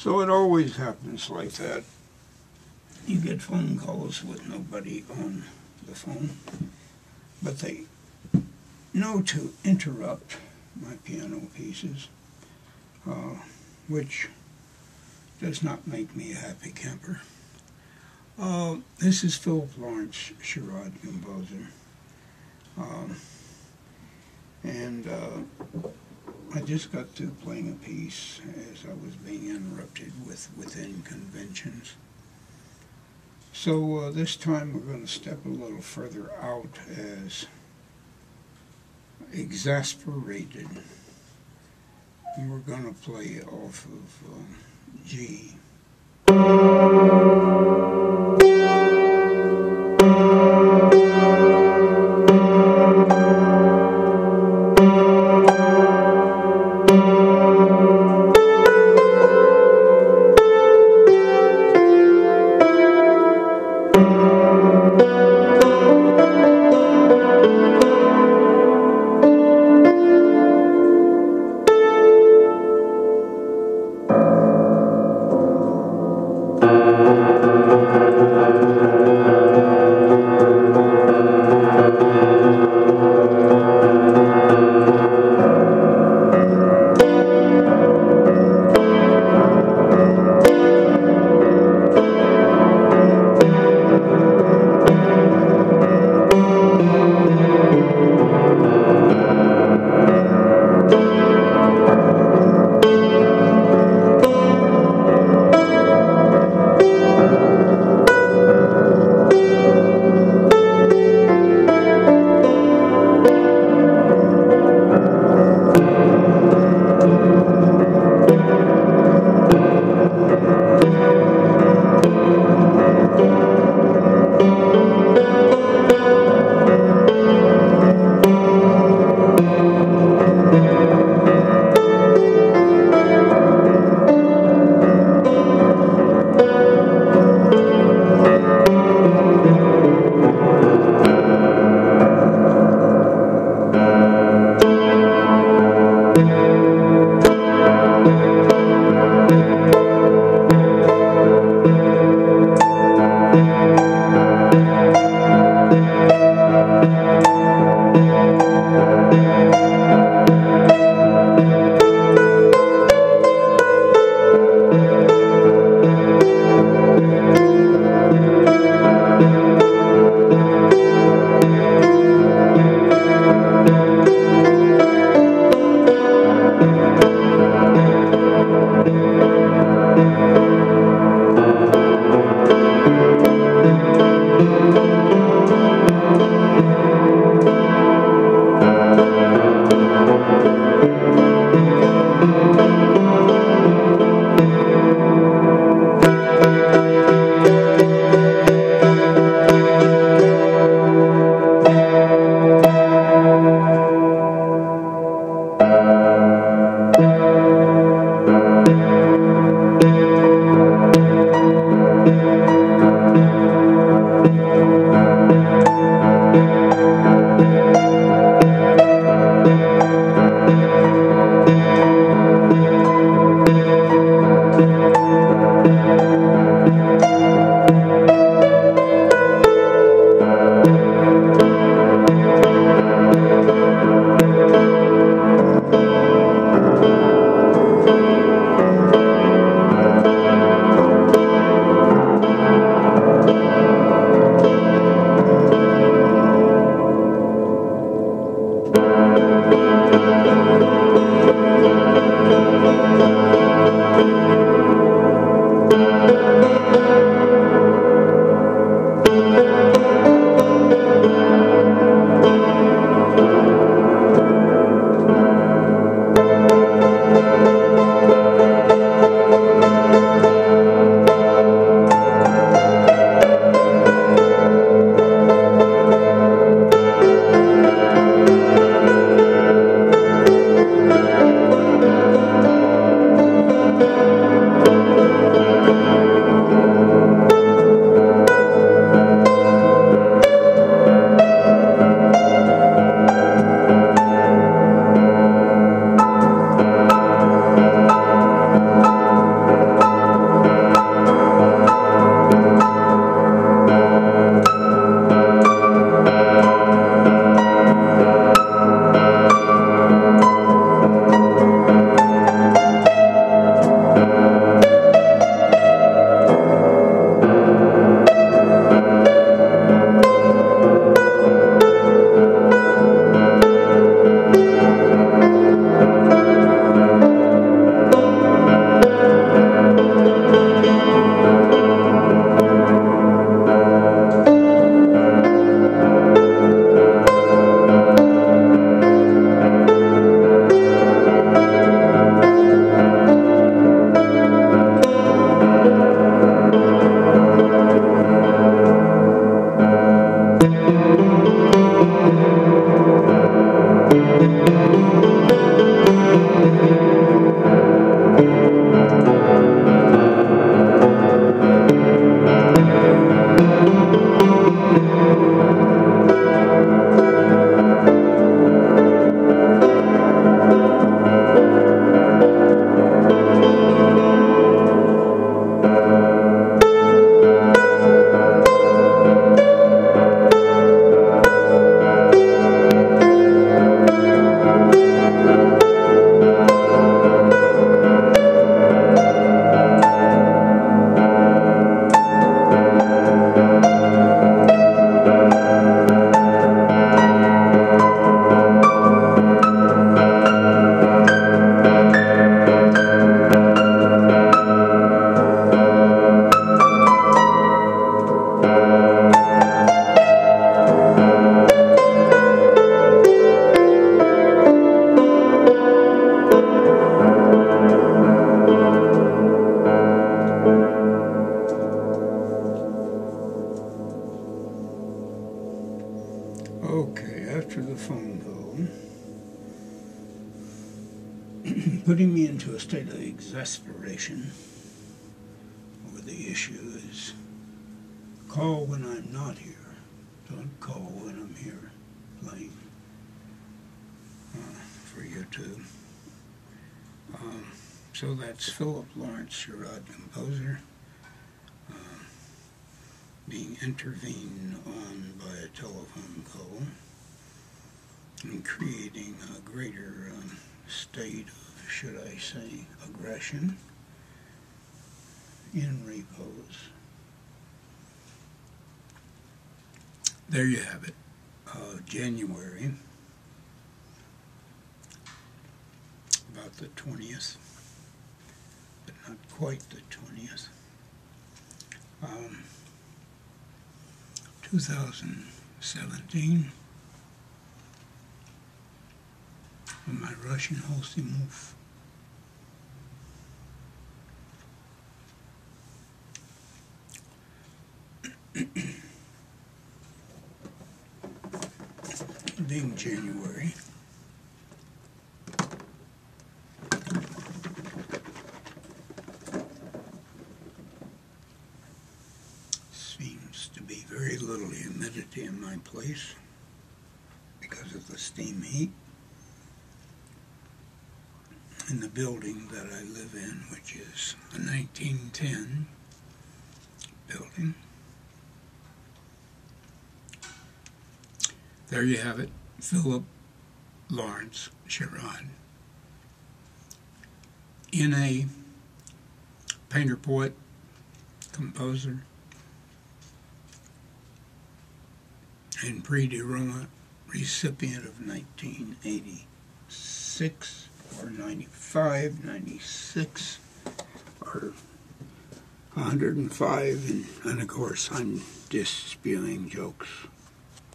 So it always happens like that. You get phone calls with nobody on the phone, but they know to interrupt my piano pieces, uh, which does not make me a happy camper. Uh, this is Philip Lawrence, Sherrod composer. Um, and uh, I just got through playing a piece as I was being interrupted with within conventions. So uh, this time we're going to step a little further out as exasperated. And we're going to play off of um, G. State of exasperation over the issue is call when I'm not here. Don't call when I'm here playing uh, for YouTube. Um, so that's Philip Lawrence Sherrod, composer, uh, being intervened on by a telephone call and creating a greater um, state of, should I say, aggression in repose. There you have it. Uh, January, about the 20th, but not quite the 20th. Um, 2017, my Russian hosting move being January. Seems to be very little humidity in my place because of the steam heat. In the building that I live in, which is a 1910 building. There you have it, Philip Lawrence Sherrod. In a painter, poet, composer, and Prix de Roma recipient of 1986 or 95, 96, or 105, and, and of course I'm just spewing jokes.